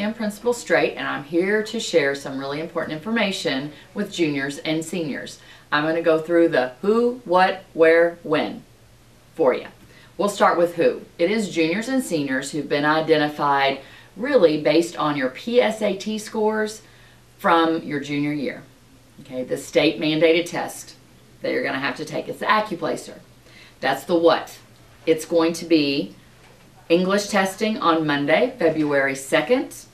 Am Principal Straight and I'm here to share some really important information with juniors and seniors. I'm going to go through the who, what, where, when for you. We'll start with who. It is juniors and seniors who've been identified really based on your PSAT scores from your junior year. Okay, the state mandated test that you're going to have to take. It's the AccuPlacer. That's the what. It's going to be English testing on Monday, February 2nd.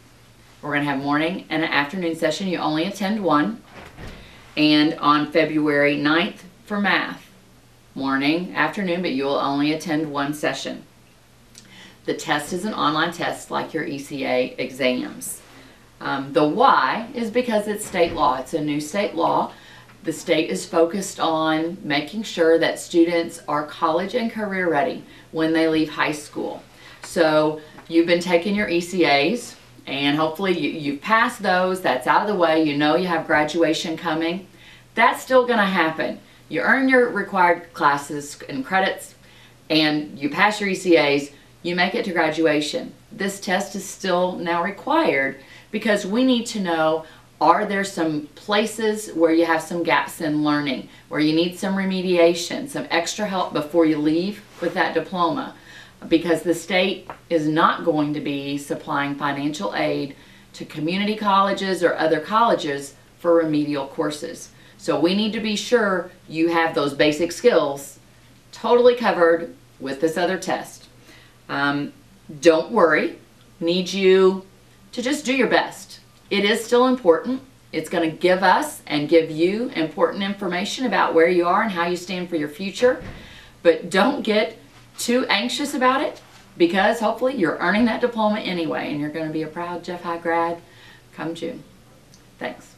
We're going to have morning and an afternoon session. You only attend one. And on February 9th for math. Morning, afternoon, but you will only attend one session. The test is an online test like your ECA exams. Um, the why is because it's state law. It's a new state law. The state is focused on making sure that students are college and career ready when they leave high school. So you've been taking your ECAs and hopefully you, you've passed those. That's out of the way. You know you have graduation coming. That's still going to happen. You earn your required classes and credits and you pass your ECAs, you make it to graduation. This test is still now required because we need to know are there some places where you have some gaps in learning, where you need some remediation, some extra help before you leave with that diploma? Because the state is not going to be supplying financial aid to community colleges or other colleges for remedial courses. So we need to be sure you have those basic skills totally covered with this other test. Um, don't worry, need you to just do your best. It is still important. It's going to give us and give you important information about where you are and how you stand for your future. But don't get too anxious about it because hopefully you're earning that diploma anyway and you're going to be a proud Jeff High grad come June. Thanks.